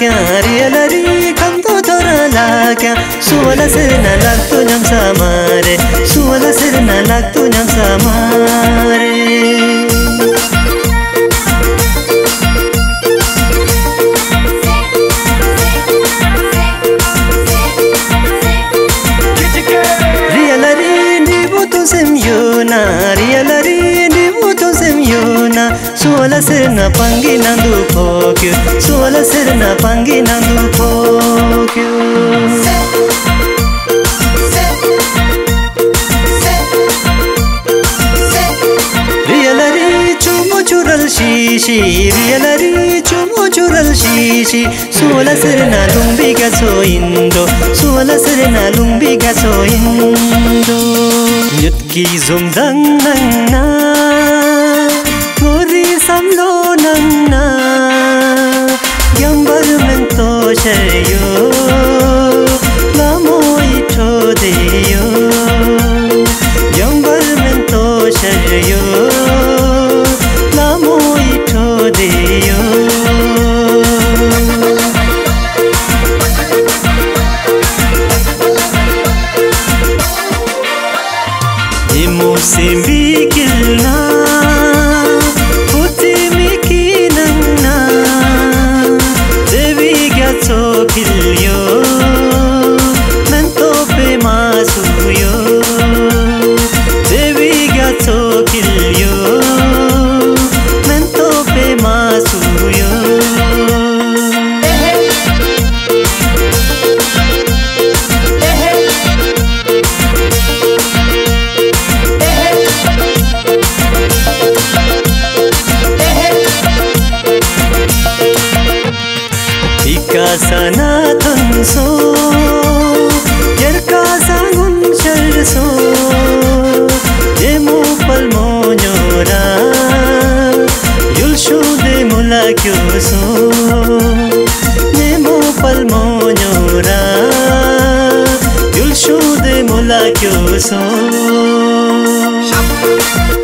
kya re la ri kam to tor la kya suwala sir na lak tu nyam samare suwala sir na lak tu nyam samare suola serna pangi nandu phokyu ಹೊಲಸಿರಿನ ಪಂಗಿ ನಾನು ಪೋಕ್ಯೂ ರಿಯಲರಿ ಚುಮು ಚುರಲ್ ಶೀಶಿ ರಿಯಲರಿ ಚುಮು ಚುರಲ್ ಶೀಶಿ ಸೋಲಸಿರಿನ ಲುಂಬಿಗ ಸೋಯಿಂದು ಸೋಲಸಿರಿನ ಲುಂಬಿಗ ಸೋಯಿಂದು ಯುತ್ಕಿ ಜುಮ್ ದಂಗ್ ನಂಗ್ ನಾ छ यो Thank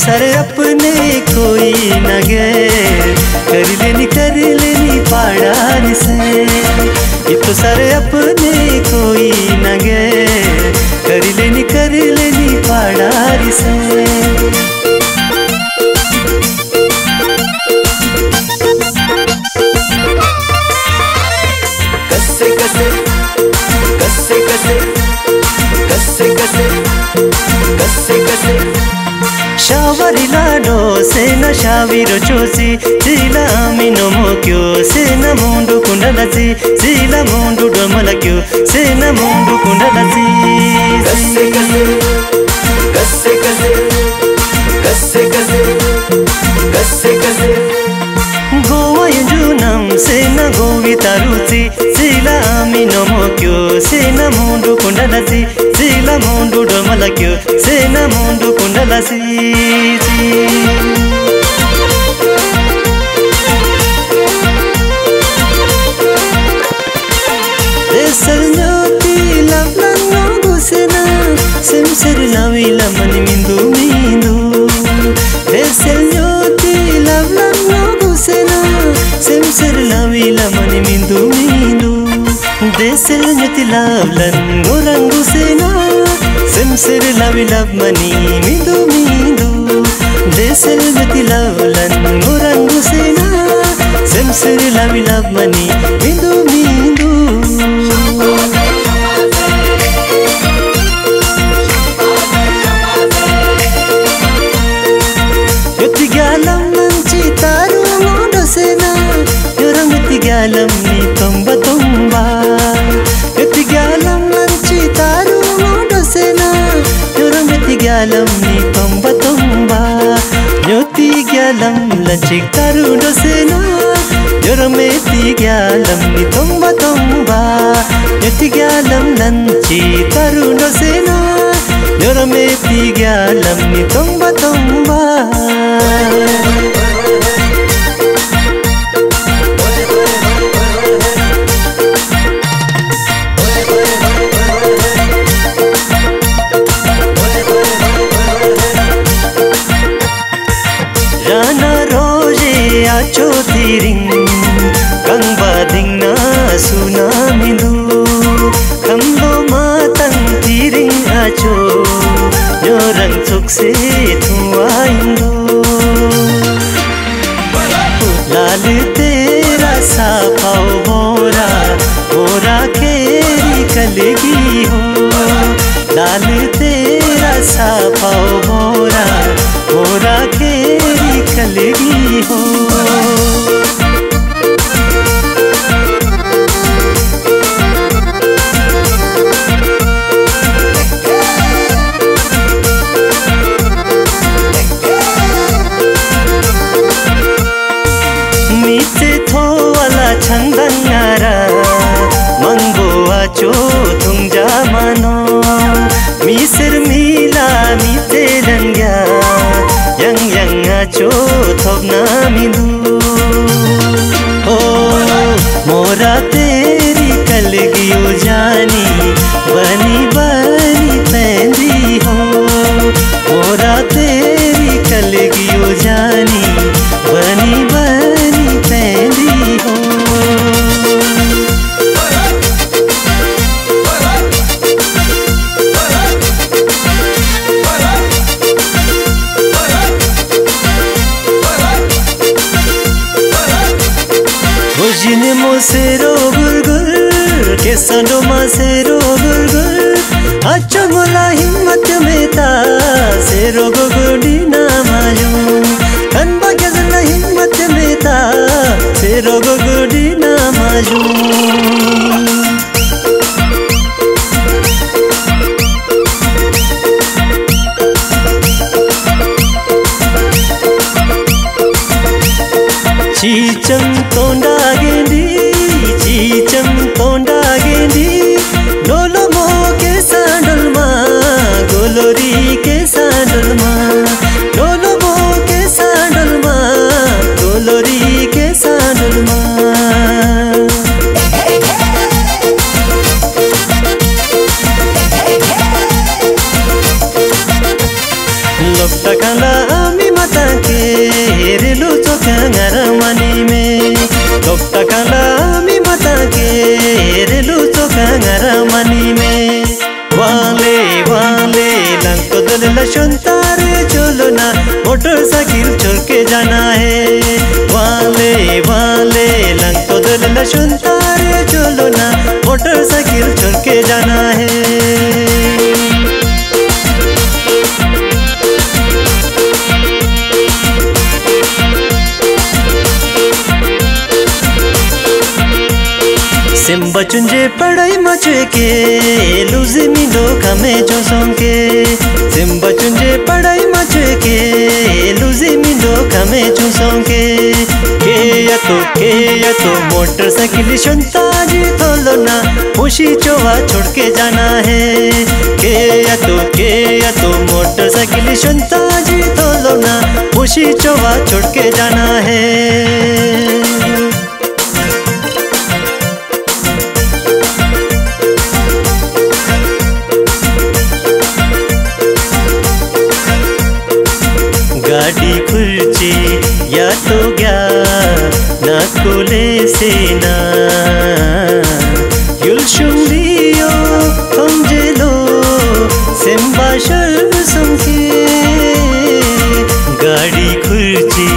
सारे अपने कोई न गए। कर लेनी कर लेनी, पाड़ा से ये तो सर अपने shawari la do se na shavi ro chosi. Zila mi no mo kyo se na mundu kundala zi zila mundu do mala kyo se na mundu kundala zi kasse kasse kasse kasse kasse kasse kasse kasse. Gowa yanju nam se na govi taruci zila mi no mo kyo se na mundu kundala zi mondo domala kyo sena mondo kundala si Sarnoti lavla nogu sena sem ser lavila mani mindu mindu Sarnoti lavla nogu sena sem ser lavila mani mindu mindu Desel nyati lavlan ngorangu sena pencil లవి లవ్మని మిదు మీదు దేశల్ వితి లవ్లన్ మురంగు సేనా సెంసిల్ లవి లవ్మని Yottigalam lanchi taru dosena Yoram yottigalam ni tomba tomba Rana roje acho tiring Kang bading na sunamidu Tukse thuaindo लाल तेरा साफाओ मोरा मोरा केरी कलगी हो। लाल तेरा साफाओ मोरा मोरा केरी कलगी हो। cho thung ja mano mi sir mi la mi te dang ya yang yang a cho thop na mi nu Vojine gul gul, gulgul Kesando ma sero gulgul Acha mola himmat meta Sero gugudi na mayo Kan bagazna himmat meta ईचम तोंडागे नी डोलो मो के सांडल मा गोलोरी के सांडल मा डोलो मो के सांडल मा गोलोरी के सांडल मा लोकटा काला लंग तो दल लशन तारे चलो ना मोटरसाइकिल छोड़ के जाना है। वाले वाले, लंग तो लशन तारे चलो ना मोटरसाइकिल छोड़ के जाना है। सिम्बा चुंजे पढ़ाई मचे के लूजे मिलो खमे जो सोंके सिम्बा चुंजे पढ़ाई मचे के लूजे मिलो खमे जो सोंके के या तो के या तो मोटरसाइकिल शंताजी तोलो ना खुशी चोवा छोड़ के जाना है के या तो के या तो नकुले सेना युलशुंदियो कमजेलो सिंबाशर संखे। गाड़ी खुर्ची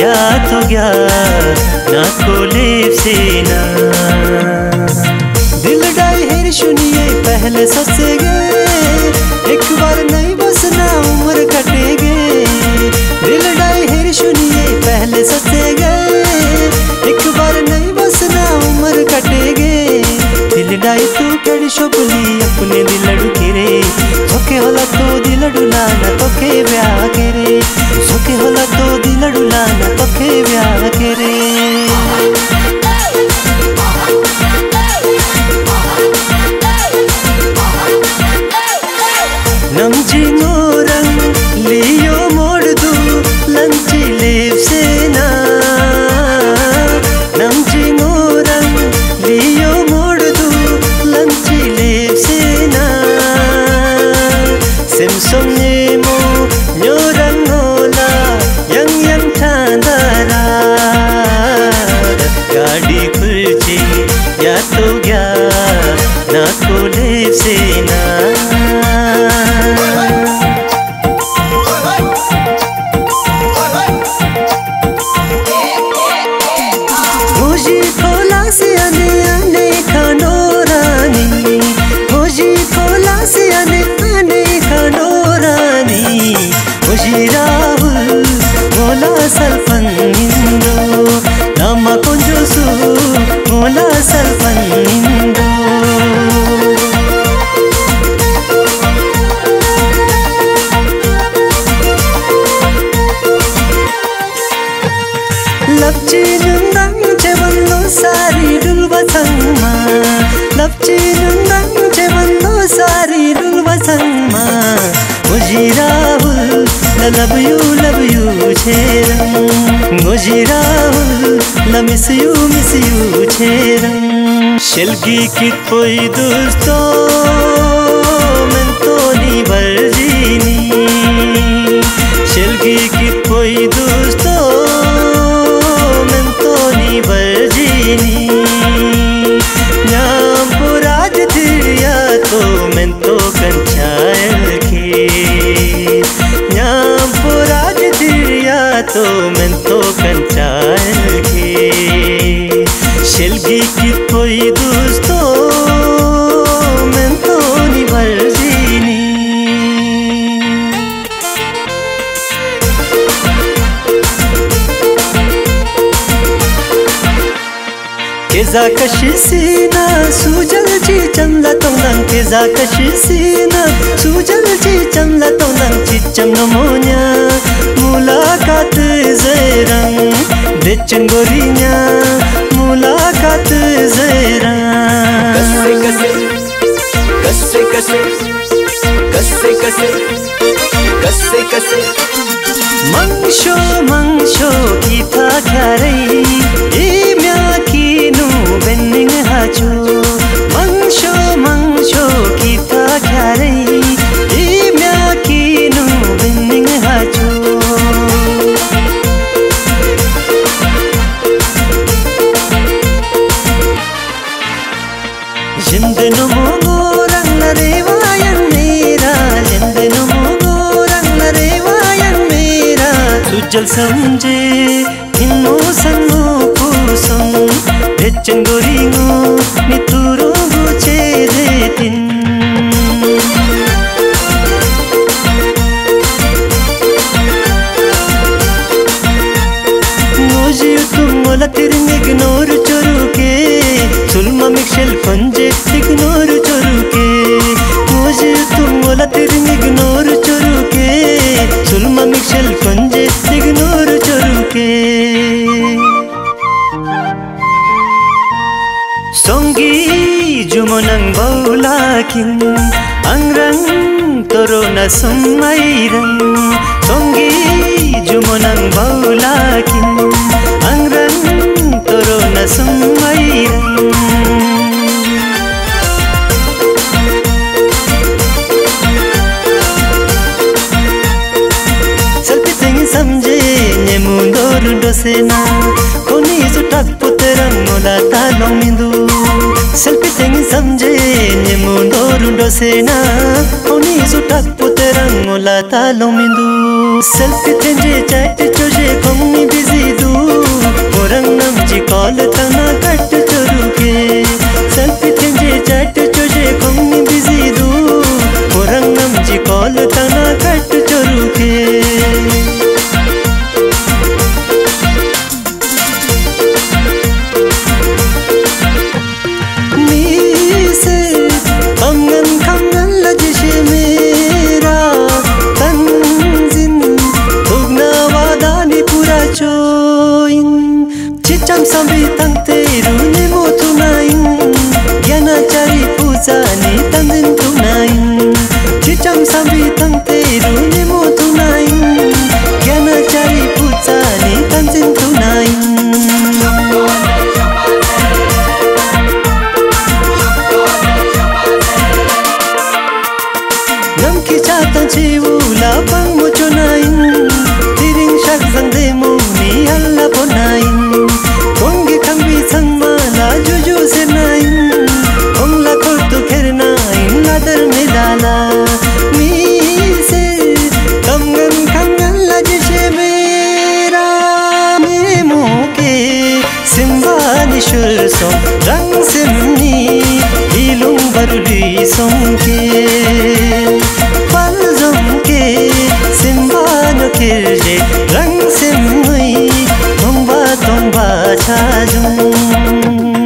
या तो गया नकुले सेना दिल डाई हेर सुनिए, पहले ससेगे। एक बार नहीं बसना उम्र कटेगे। दिल डाई हेर सुनिए, पहले ससे तू कड़ी शोभली अपने दिलड़ू केरे झोके होला तो दिलड़ू लाना तोके ब्याह केरे झोके होला तो दिलड़ू या तो गया ना खुले से ना लव यू लव यू छेरम गुजरा न मिस यू मिस यू छेरम शलगी की कोई दोस्तों ಕಶಿ ಸೀನ ಸೂಜಲ ಚಿ ಚಂದ ತೊಂದಂಗ್ ತಿಜ ಕಶಿ ಸೀನ ಸೂಜಲ ಚಿ ಚಂದ ತೊಂದಂಗ್ ಚಿಚ್ಚಂ ನಮೋನ್ಯ ಮುಲಾಕಾತ್ ಜೈರಂ ದೆಚ್ಚನ್ ಗೊರಿನ್ಯ ಮುಲಾಕಾತ್ ಜೈರಂ ಕಸ್ಸೆ ಕಸ್ಸೆ ಕಸ್ಸೆ ಕಸ್ಸೆ ಕಸ್ಸೆ ಕಸ್ಸೆ ಕಸ್ಸೆ ಕಸ್ಸೆ ಮಂಗ್ಶೋ ಮಂಗ್ಶೋ ಕೀತಾ ಖ್ಯಾರೈ ಈ जल सम्झे हिँड्नु सन्नु कुसुम बेचन गोरिङो nang baulakin angrang torona summairang songi jumo nang baulakin angrang torona summairang समझे ने मुंदोर डोसेना कोनी सुटाक पुतरंग मोला तालों मिंदू समझे निमो नोरुंडो सेना होनी जुटक पुतरंग ओला तालो मिंदु सेल्फी तेंजे चैट चोजे कोमी बिजी दू ओरंग नम जी कॉल तना कट चोरु के सेल्फी तेंजे चैट चोजे कोमी बिजी दू ओरंग नम जी कॉल तना कट anh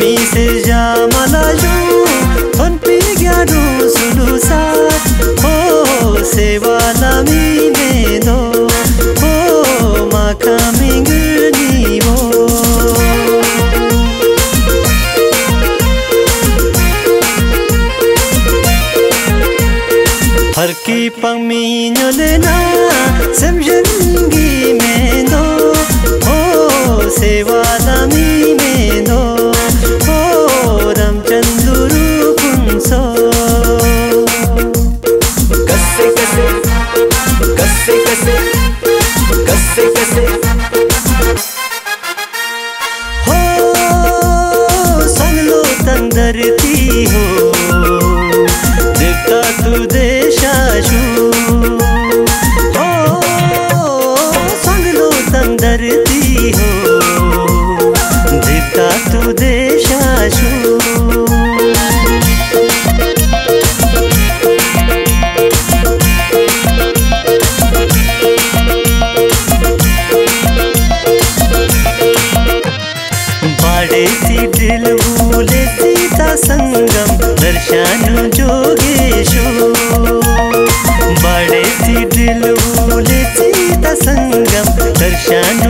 me say दिल भूले सीता संगम दर्शन जोगेशो। बाड़े थी दिल भूले सीता संगम दर्शन